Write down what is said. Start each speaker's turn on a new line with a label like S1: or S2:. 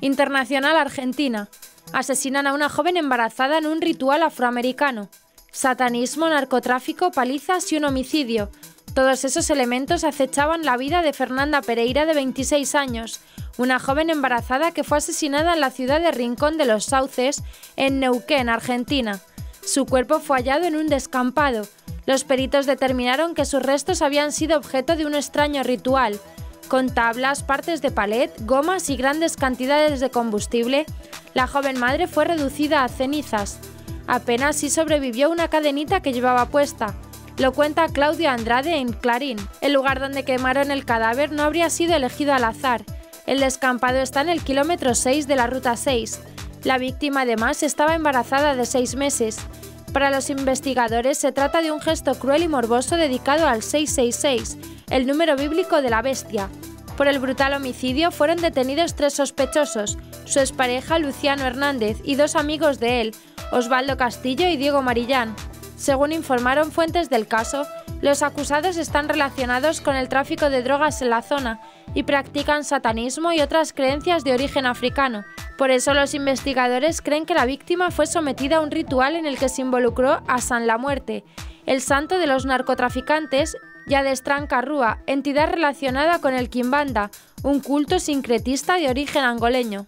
S1: Internacional Argentina. Asesinan a una joven embarazada en un ritual afroamericano. Satanismo, narcotráfico, palizas y un homicidio. Todos esos elementos acechaban la vida de Fernanda Pereira de 26 años, una joven embarazada que fue asesinada en la ciudad de Rincón de los Sauces, en Neuquén, Argentina. Su cuerpo fue hallado en un descampado. Los peritos determinaron que sus restos habían sido objeto de un extraño ritual. Con tablas, partes de palet, gomas y grandes cantidades de combustible, la joven madre fue reducida a cenizas. Apenas sí sobrevivió una cadenita que llevaba puesta. Lo cuenta Claudio Andrade en Clarín. El lugar donde quemaron el cadáver no habría sido elegido al azar. El descampado está en el kilómetro 6 de la ruta 6. La víctima además estaba embarazada de seis meses. Para los investigadores se trata de un gesto cruel y morboso dedicado al 666, el número bíblico de la bestia. Por el brutal homicidio fueron detenidos tres sospechosos, su expareja Luciano Hernández y dos amigos de él, Osvaldo Castillo y Diego Marillán. Según informaron fuentes del caso, los acusados están relacionados con el tráfico de drogas en la zona y practican satanismo y otras creencias de origen africano. Por eso los investigadores creen que la víctima fue sometida a un ritual en el que se involucró a San la Muerte, el santo de los narcotraficantes, y a Destran Carrúa, entidad relacionada con el Kimbanda, un culto sincretista de origen angoleño.